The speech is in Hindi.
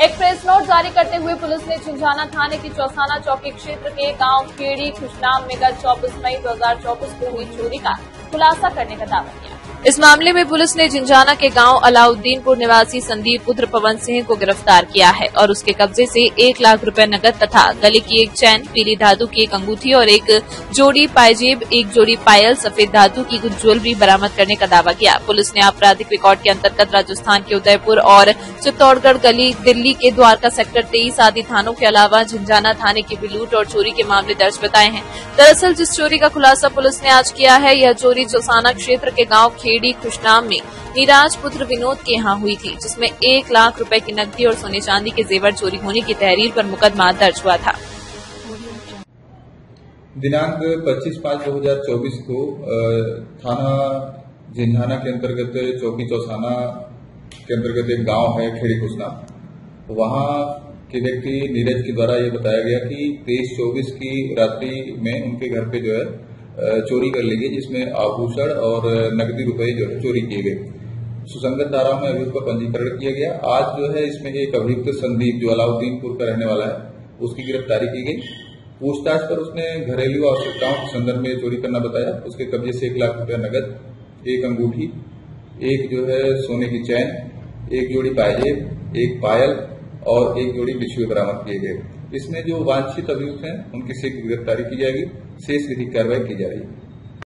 रिपोर्ट जारी करते हुए पुलिस ने झुंझाना थाने की चौसाना चौकी क्षेत्र के गाँव खेड़ी खुशनाम में गत चौबीस मई 2024 को हुई चोरी का खुलासा करने का दावा किया। इस मामले में पुलिस ने झिंझाना के गाँव अलाउद्दीनपुर निवासी संदीप पुत्र पवन सिंह को गिरफ़्तार किया है और उसके कब्जे से एक लाख रुपए नकद तथा गले की एक चैन, पीली धातु की एक अंगूठी और एक जोड़ी पायजेब, एक जोड़ी पायल, सफ़ेद धातु की कुछ ज्वेलरी बरामद करने का दावा किया। पुलिस ने आपराधिक रिकॉर्ड के अंतर्गत राजस्थान के उदयपुर और चित्तौड़गढ़, गली, दिल्ली के द्वारका सेक्टर तेईस आदि थानों के अलावा झिंझाना थाने की भी लूट और चोरी के मामले दर्ज बताए हैं। दरअसल, जिस चोरी का खुलासा पुलिस ने आज किया है, यह चोरी चौसाना क्षेत्र के गाँव खेड़ी खुशनाम में नीराज पुत्र विनोद के यहाँ हुई थी, जिसमें एक लाख रुपए की नकदी और सोने चांदी के जेवर चोरी होने की तहरीर पर मुकदमा दर्ज हुआ था। दिनांक 25 पाँच 2024 को थाना झिंझाना के अंतर्गत, चौकी चौसाना के अंतर्गत एक गाँव है, खेड़ी खुशनाम। वहाँ के व्यक्ति नीरज के द्वारा ये बताया गया कि तेईस चौबीस की रात्रि में उनके घर पे जो है चोरी कर ली गई जिसमें आभूषण और नकदी रुपए जो है चोरी किए गए। सुसंगत धारा में अभी उसका पंजीकरण किया गया। आज जो है इसमें एक अभियुक्त संदीप जो अलाउद्दीनपुर का रहने वाला है, उसकी गिरफ्तारी की गई। पूछताछ पर उसने घरेलू आवश्यकताओं के संदर्भ में चोरी करना बताया। उसके कब्जे से एक लाख रुपया नगद, एक अंगूठी, एक जो है सोने की चैन, एक जोड़ी पायजेब एक पायल और एक जोड़ी बिछुए बरामद किए गए। इसमें जो वांछित अभियुक्त हैं, उनकी शीघ्र गिरफ्तारी की जाएगी। शेष विधिक कार्रवाई की जा रही है।